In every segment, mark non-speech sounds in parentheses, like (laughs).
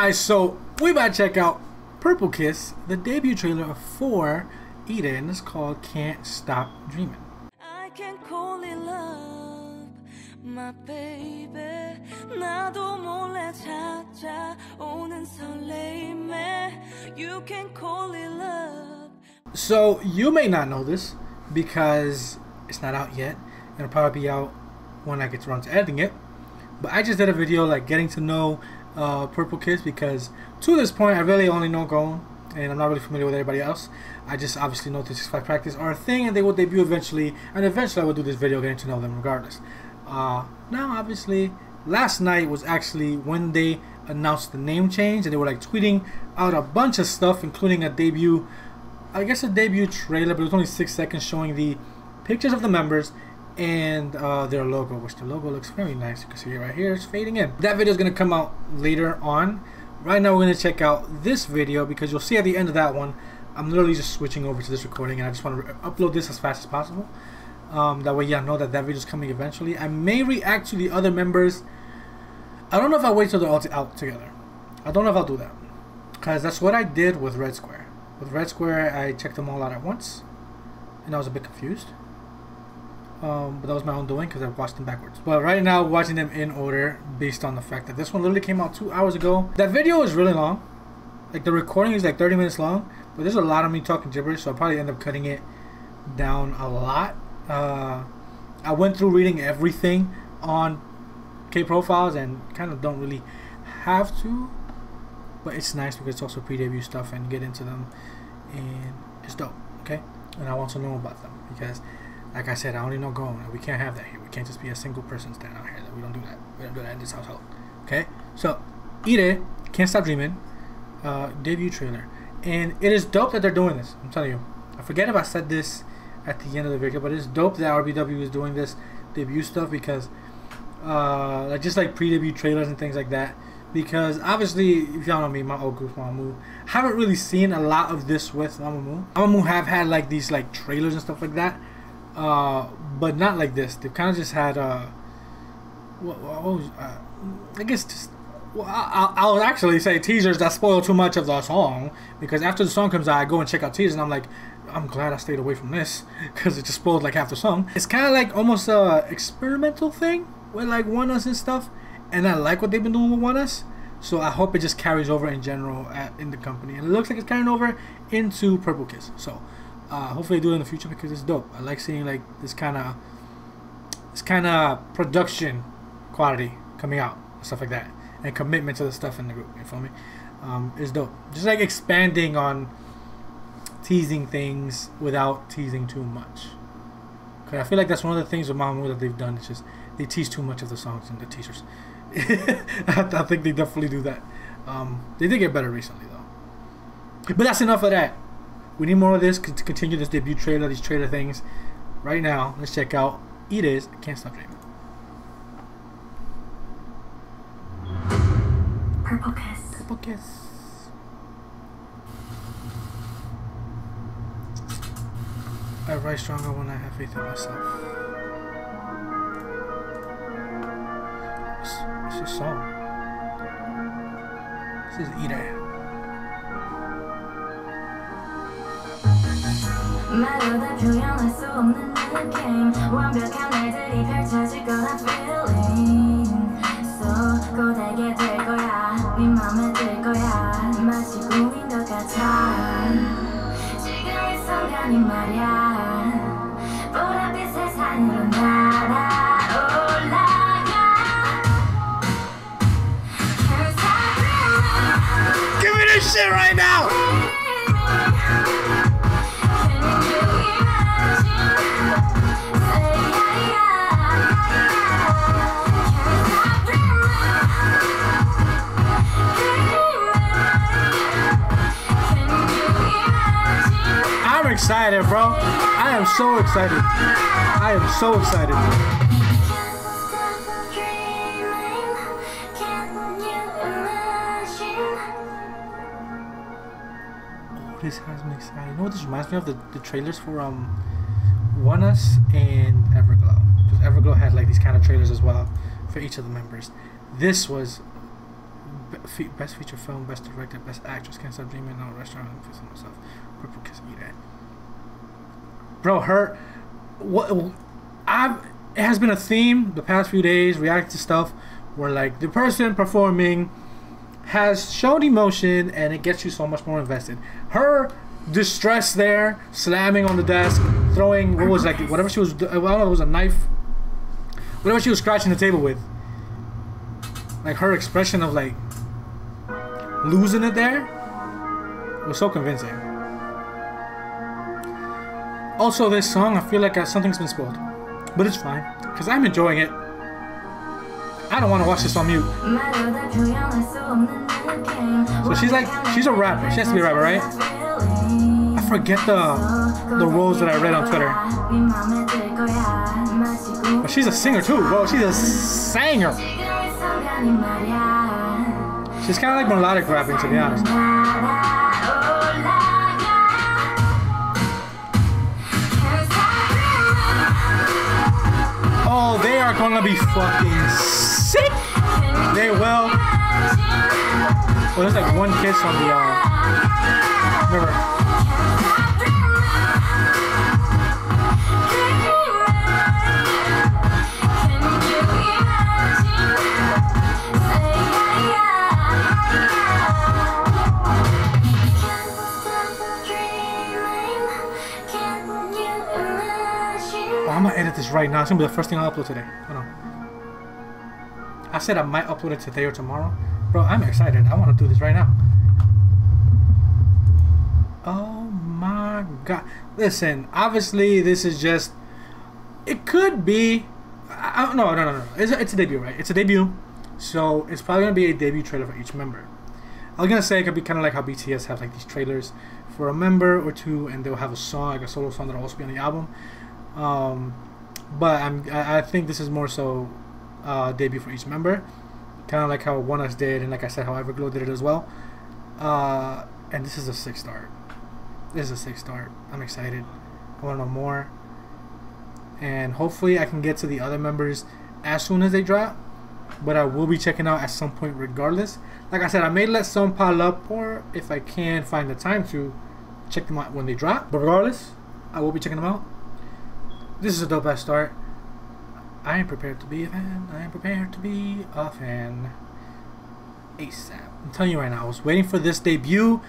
Alright, so we about to check out Purple Kiss, the debut trailer for Eden. It's called Can't Stop Dreaming. I can call it love, my baby. 나도 몰래 찾아오는 설레임에 you can call it love. So you may not know this because it's not out yet. It'll probably be out when I get around to editing it. But I just did a video like getting to know uh, Purple Kiss because to this point I really only know Goeun and I'm not really familiar with anybody else. I just obviously know 365 Practice are a thing and they will debut eventually and eventually I will do this video getting to know them regardless. Uh, now obviously last night was actually when they announced the name change and they were like tweeting out a bunch of stuff including a debut I guess a debut trailer but it was only six seconds showing the pictures of the members and uh, their logo, which the logo looks very nice. You can see it right here. It's fading in. That video is going to come out later on. Right now, we're going to check out this video because you'll see at the end of that one, I'm literally just switching over to this recording, and I just want to upload this as fast as possible. Um, that way, yeah, know that that video is coming eventually. I may react to the other members. I don't know if I'll wait till they're all out together. I don't know if I'll do that. Because that's what I did with Red Square. With Red Square, I checked them all out at once. And I was a bit confused. Um, but that was my own doing because I watched them backwards. But right now, watching them in order based on the fact that this one literally came out two hours ago. That video is really long. Like the recording is like 30 minutes long, but there's a lot of me talking gibberish, so I'll probably end up cutting it down a lot. Uh, I went through reading everything on K profiles and kind of don't really have to, but it's nice because it's also pre-debut stuff and get into them, and it's dope. Okay, and I want to know about them because like I said, I only know Goeun. We can't have that here. We can't just be a single person standing out here. We don't do that. We don't do that in this household. Okay? So, Ireh, Can't Stop Dreaming, uh, debut trailer. And it is dope that they're doing this. I'm telling you. I forget if I said this at the end of the video, but it's dope that RBW is doing this debut stuff because, uh, like just like pre-debut trailers and things like that. Because obviously, if y'all know me, my old group Mamamoo, haven't really seen a lot of this with Mamamoo. Mamamoo have had like these like trailers and stuff like that uh, but not like this. They've kind of just had uh, what, what was, uh, I guess just well, I'll, I'll actually say teasers that spoil too much of the song because after the song comes out, I go and check out teasers and I'm like, I'm glad I stayed away from this (laughs) because it just spoiled like half the song. It's kind of like almost a experimental thing with like ONEUS and stuff, and I like what they've been doing with ONEUS. So I hope it just carries over in general at, in the company, and it looks like it's carrying over into Purple Kiss. So uh, hopefully do it in the future because it's dope. I like seeing like this kind of this kind of production quality coming out, stuff like that, and commitment to the stuff in the group. You feel me? Um, it's dope. Just like expanding on teasing things without teasing too much. Cause I feel like that's one of the things with Mamamoo that they've done. It's just they tease too much of the songs and the teasers. (laughs) I think they definitely do that. Um, they did get better recently though. But that's enough of that. We need more of this to continue this debut trailer, these trailer things. Right now, let's check out It Is Can't Stop Dreaming. Purple Kiss. Purple Kiss. I rise stronger when I have faith in myself. It's, it's a song. This is Ireh. 말로 표현할 수 없는 느낌. 완벽한 날들이 펼쳐질 거란 feeling. So 고되게 될 거야. 네 맘에 들 거야. 마치 꿈인 것 같아. 지금 이 순간이 말야. 보랏빛 세상으로 stop dreaming Give me this shit right now! Excited, bro. I am so excited. I am so excited. Oh, this has me excited. You know what this reminds me of? The, the trailers for um ONEUS and Everglow. Because Everglow had like these kind of trailers as well for each of the members. This was Be- best feature film, best director, best actress. Can't stop dreaming. No restaurant. I'm fixing myself. Purple kiss. Eat it. Bro, her. What? I've. It has been a theme the past few days reacting to stuff where like the person performing has shown emotion and it gets you so much more invested. Her distress there, slamming on the desk, throwing what was like whatever she was. I don't know. It was a knife. Whatever she was scratching the table with. Like her expression of like losing it there was so convincing. Also, this song, I feel like uh, something's been spoiled, but it's fine because I'm enjoying it. I don't want to watch this on mute. So she's like- she's a rapper. She has to be a rapper, right? I forget the the roles that I read on Twitter. But she's a singer too, bro. She's a singer. She's kind of like melodic rapping, to be honest. Gonna be fucking sick. They will. Well, there's like one kiss on the. Uh, remember, I'm gonna edit this right now. It's gonna be the first thing I'll upload today. Hold on. I said I might upload it today or tomorrow. Bro, I'm excited. I want to do this right now. Oh my god. Listen, obviously this is just it could be I, I, no, no, no, no. It's a, it's a debut, right? It's a debut. So, it's probably to be a debut trailer for each member. I was to say it could be kind of like how BTS have like these trailers for a member or two and they'll have a song, like a solo song that'll also be on the album. Um, but I'm I, think this is more so uh, debut for each member, kind of like how ONEUS did, and like I said, how Everglow did it as well. Uh, and this is a six start. This is a six start. I'm excited. I want to know more, and hopefully I can get to the other members as soon as they drop. But I will be checking out at some point, regardless. Like I said, I may let some pile up, or if I can find the time to check them out when they drop. But regardless, I will be checking them out. This is a dope ass start. I am prepared to be a fan. I am prepared to be a fan. ASAP. I'm telling you right now, I was waiting for this debut.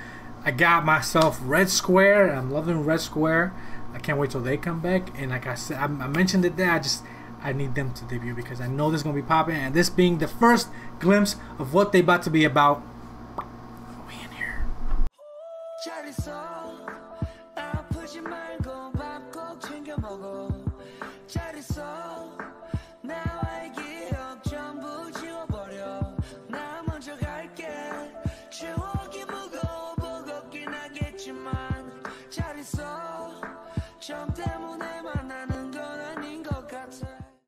I got myself Red Square. I'm loving Red Square. I can't wait till they come back. And like I said, I, I mentioned it there. I just I need them to debut because I know this is gonna be popping. And this being the first glimpse of what they about to be about. temos